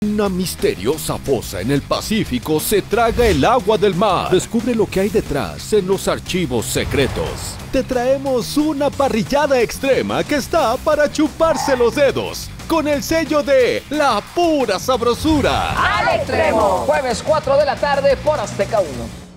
Una misteriosa fosa en el Pacífico se traga el agua del mar. Descubre lo que hay detrás en los archivos secretos. Te traemos una parrillada extrema que está para chuparse los dedos. Con el sello de La Pura Sabrosura. Al extremo. Jueves 4 de la tarde por Azteca 1.